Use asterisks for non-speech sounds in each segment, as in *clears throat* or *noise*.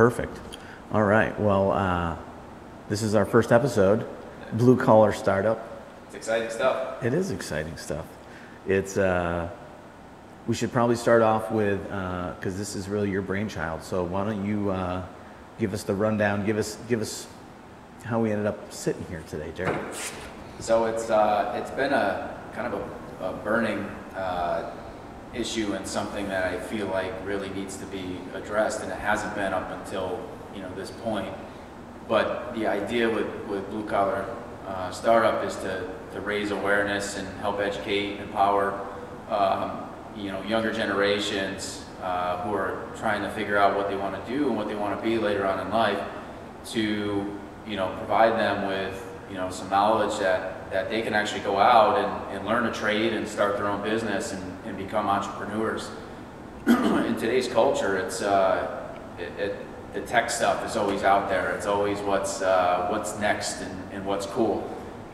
Perfect. All right. Well, uh, this is our first episode, Blue Collar Startup. It's exciting stuff. It is exciting stuff. It's uh, we should probably start off with because this is really your brainchild. So why don't you uh, give us the rundown? Give us give us how we ended up sitting here today, Derek. So it's uh, it's been a kind of a, a burning uh, issue and something that I feel like really needs to be addressed, and it hasn't been up until you know this point. But the idea with, with blue collar uh, startup is to, to raise awareness and help educate, empower um, you know younger generations uh, who are trying to figure out what they want to do and what they want to be later on in life to you know provide them with you know some knowledge that that they can actually go out and, and learn a trade and start their own business and, and become entrepreneurs. *clears throat* in today's culture, it's uh, it, it, the tech stuff is always out there. It's always what's uh, what's next and, and what's cool.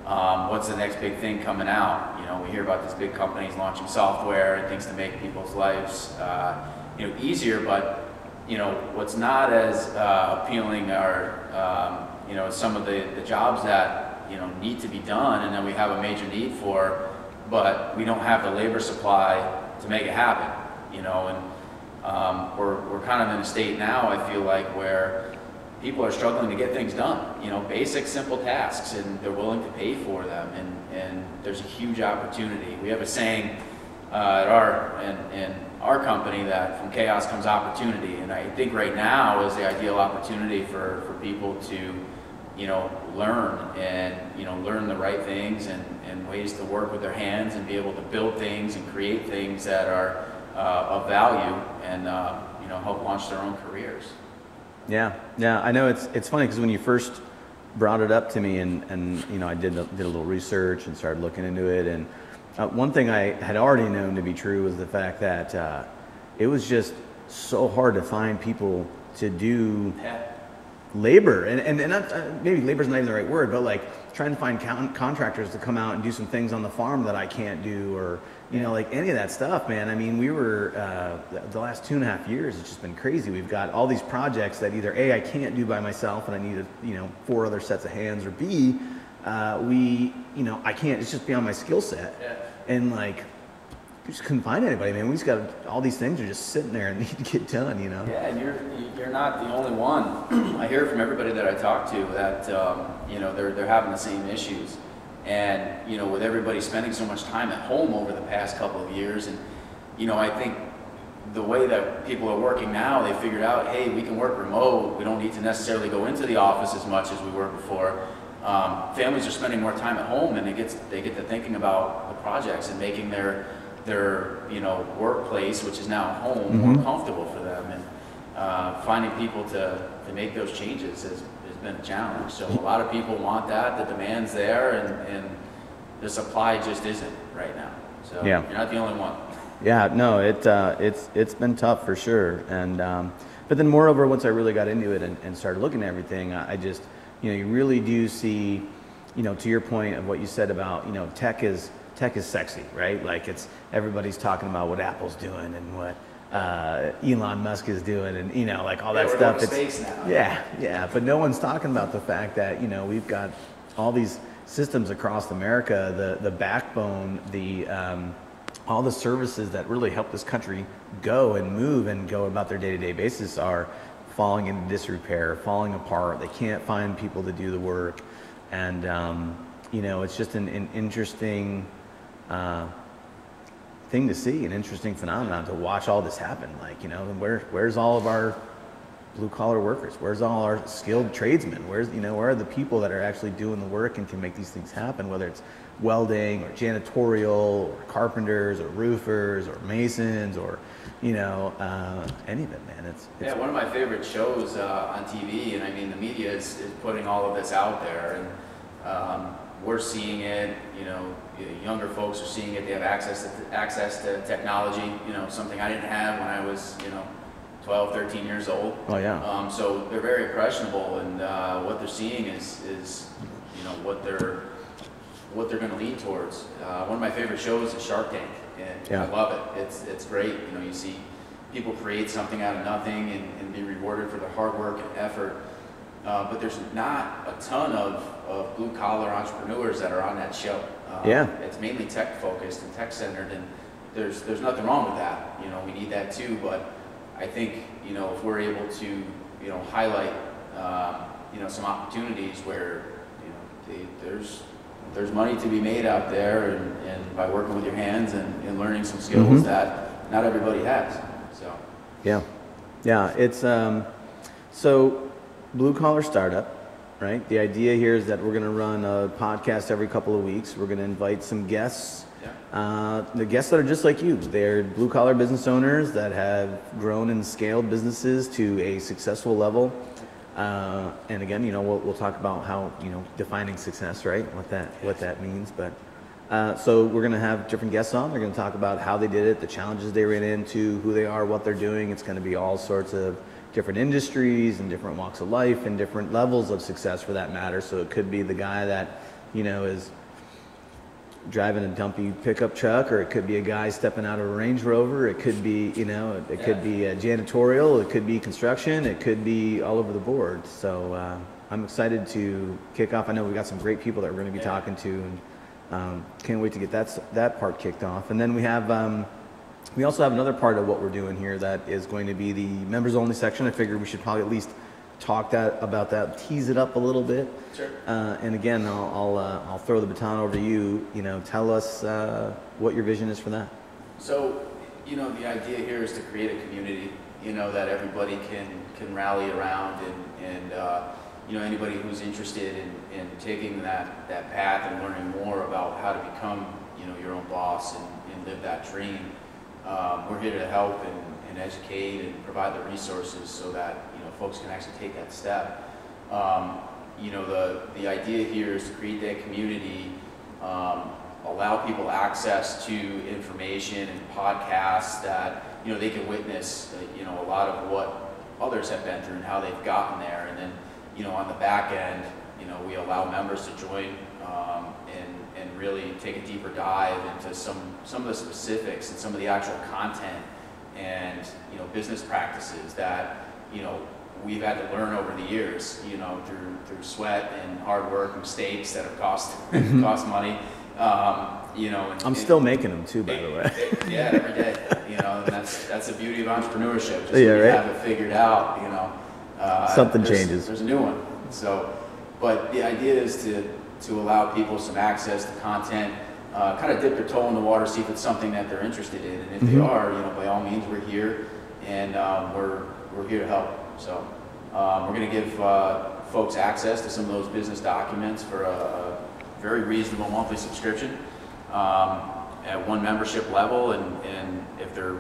Um, what's the next big thing coming out? You know, we hear about these big companies launching software and things to make people's lives uh, you know easier, but you know what's not as uh, appealing are um, you know some of the, the jobs that you know need to be done and then we have a major need for, but we don't have the labor supply to make it happen. You know, and um, we're we're kind of in a state now. I feel like where people are struggling to get things done. You know, basic, simple tasks, and they're willing to pay for them. And and there's a huge opportunity. We have a saying uh, at our in, in our company that from chaos comes opportunity. And I think right now is the ideal opportunity for for people to you know, learn and, you know, learn the right things and, and ways to work with their hands and be able to build things and create things that are uh, of value and, uh, you know, help launch their own careers. Yeah, yeah, I know it's, it's funny because when you first brought it up to me and, and you know, I did, did a little research and started looking into it. And uh, one thing I had already known to be true was the fact that uh, it was just so hard to find people to do Yeah labor. And, and, and not, uh, maybe labor is not even the right word but like trying to find con- contractors to come out and do some things on the farm that i can't do or you know like any of that stuff man. I mean we were uh, the last two and a half years it's just been crazy. We've got all these projects that either a i can't do by myself and i need a, you know four other sets of hands or b uh, we you know i can't it's just beyond my skill set. Yeah. and like we just couldn't find anybody, man. We just got all these things are just sitting there and *laughs* need to get done, you know. Yeah, and you're you're not the only one. *clears throat* I hear from everybody that I talk to that um, you know they're they're having the same issues, and you know with everybody spending so much time at home over the past couple of years, and you know I think the way that people are working now, they figured out, hey, we can work remote. We don't need to necessarily go into the office as much as we were before. Um, families are spending more time at home, and they get they get to thinking about the projects and making their their you know workplace, which is now home, mm-hmm. more comfortable for them, and uh, finding people to, to make those changes has, has been a challenge. So a lot of people want that, the demand's there, and, and the supply just isn't right now. So yeah. you're not the only one. Yeah, no, it uh, it's it's been tough for sure, and um, but then moreover, once I really got into it and, and started looking at everything, I, I just you know you really do see, you know, to your point of what you said about you know tech is tech is sexy, right? Like it's everybody's talking about what Apple's doing and what uh, Elon Musk is doing, and you know, like all yeah, that stuff. It's, space now. Yeah, yeah, but no one's talking about the fact that you know we've got all these systems across America, the the backbone, the um, all the services that really help this country go and move and go about their day-to-day basis are falling into disrepair, falling apart. They can't find people to do the work, and um, you know, it's just an, an interesting uh, thing to see, an interesting phenomenon to watch all this happen. Like, you know, where where's all of our blue collar workers? Where's all our skilled tradesmen? Where's you know where are the people that are actually doing the work and can make these things happen? Whether it's welding or janitorial or carpenters or roofers or masons or you know uh, any of it, man. It's, it's, yeah. One of my favorite shows uh, on TV, and I mean the media is, is putting all of this out there and. Um, we're seeing it, you know, younger folks are seeing it, they have access to, access to technology, you know, something I didn't have when I was, you know, 12, 13 years old. Oh yeah. Um, so they're very impressionable and uh, what they're seeing is, is, you know, what they're, what they're going to lead towards. Uh, one of my favorite shows is Shark Tank and yeah. I love it. It's, it's great. You know, you see people create something out of nothing and, and be rewarded for their hard work and effort. Uh, but there's not a ton of, of blue collar entrepreneurs that are on that show. Uh, Yeah. It's mainly tech focused and tech centered, and there's there's nothing wrong with that. You know, we need that too. But I think you know if we're able to you know highlight um, you know some opportunities where you know they, there's there's money to be made out there, and, and by working with your hands and, and learning some skills Mhm. that not everybody has. So. Yeah, yeah. It's um, so blue collar startup, right? The idea here is that we're going to run a podcast every couple of weeks. We're going to invite some guests. Yeah. Uh, the guests that are just like you, they're blue collar business owners that have grown and scaled businesses to a successful level. Uh, and again, you know, we'll, we'll talk about how you know defining success, right? What that what that means. But uh, so we're going to have different guests on. They're going to talk about how they did it, the challenges they ran into, who they are, what they're doing. It's going to be all sorts of different industries and different walks of life and different levels of success for that matter. So it could be the guy that you know is driving a dumpy pickup truck, or it could be a guy stepping out of a Range Rover. It could be, you know, it, it could be janitorial. It could be construction. It could be all over the board. So uh, I'm excited to kick off. I know we've got some great people that we're going to be talking to, and um, can't wait to get that that part kicked off. And then we have. Um, we also have another part of what we're doing here that is going to be the members only section. I figured we should probably at least talk that about that, tease it up a little bit. Sure. Uh, and again, I'll I'll, uh, I'll throw the baton over to you. You know, tell us uh, what your vision is for that. So, you know, the idea here is to create a community, you know, that everybody can, can rally around and, and uh, you know, anybody who's interested in, in taking that, that path and learning more about how to become, you know, your own boss and, and live that dream. Um, we're here to help and, and educate and provide the resources so that, you know, folks can actually take that step. Um, you know, the, the idea here is to create that community, um, allow people access to information and podcasts that, you know, they can witness, uh, you know, a lot of what others have been through and how they've gotten there. And then, you know, on the back end, you know, we allow members to join um, and, and really take a deeper dive into some, some of the specifics and some of the actual content and, you know, business practices that, you know, we've had to learn over the years, you know, through, through sweat and hard work, mistakes that have cost, *laughs* cost money. Um, you know, and, I'm and- still making them too, by the way. *laughs* yeah, every day. You know, and that's that's the beauty of entrepreneurship. Just Yeah, right. have it figured out, you know. Uh, Something there's- changes. There's a new one. So, but the idea is to to allow people some access to content, uh, kind of dip their toe in the water, see if it's something that they're interested in, and if they Mhm. are, you know, by all means, we're here, and um, we're we're here to help. So, um, we're going to give uh, folks access to some of those business documents for a, a very reasonable monthly subscription um, at one membership level, and, and if they're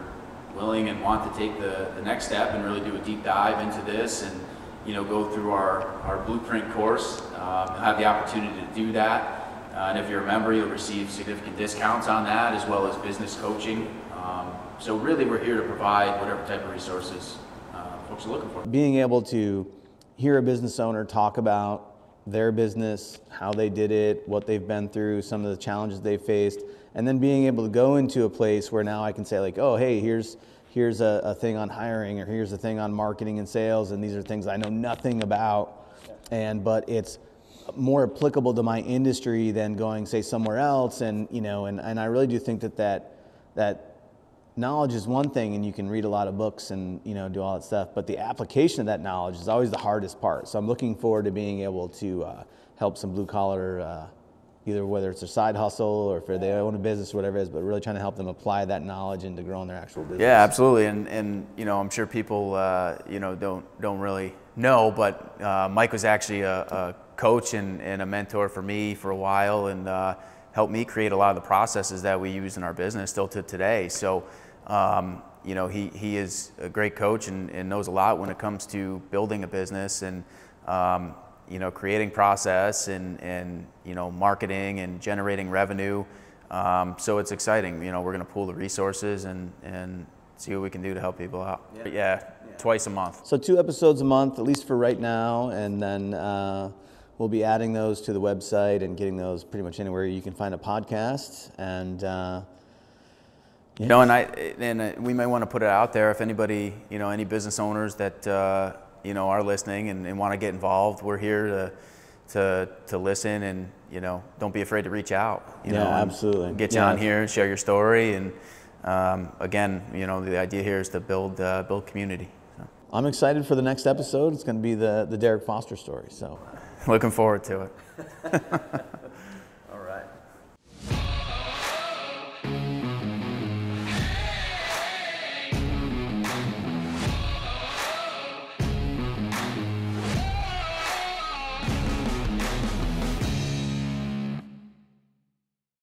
willing and want to take the, the next step and really do a deep dive into this and you know go through our, our blueprint course, um, you'll have the opportunity to do that. Uh, and if you're a member, you'll receive significant discounts on that as well as business coaching. Um, so really, we're here to provide whatever type of resources uh, folks are looking for. Being able to hear a business owner talk about their business, how they did it, what they've been through, some of the challenges they faced, and then being able to go into a place where now I can say like, oh, hey, here's here's a, a thing on hiring, or here's a thing on marketing and sales, and these are things I know nothing about, and but it's more applicable to my industry than going say somewhere else, and you know, and, and I really do think that that that knowledge is one thing and you can read a lot of books and you know do all that stuff. But the application of that knowledge is always the hardest part. So i'm looking forward to being able to uh, help some blue collar uh, either whether it's a side hustle or if they own a business or whatever it is but really trying to help them apply that knowledge into growing their actual business Yeah, absolutely, and and you know I'm sure people uh, you know don't don't really know, but uh, Mike was actually a, a coach and, and a mentor for me for a while, and uh, helped me create a lot of the processes that we use in our business still to today. So. Um, you know, he, he is a great coach and, and knows a lot when it comes to building a business and, um, you know, creating process and, and, you know, marketing and generating revenue. Um, so it's exciting. You know, we're going to pool the resources and, and see what we can do to help people out. Yeah. But yeah, twice a month. So two episodes a month, at least for right now, and then uh, we'll be adding those to the website and getting those pretty much anywhere you can find a podcast. And uh, You know, and I and uh, we may want to put it out there if anybody, you know, any business owners that uh, you know are listening and, and want to get involved. We're here to to to listen and you know don't be afraid to reach out. You Yeah, know, absolutely. Get you Yeah. on here and share your story. And um, again, you know, the idea here is to build uh, build community. So, I'm excited for the next episode. It's going to be the the Derek Foster story. So looking forward to it. *laughs*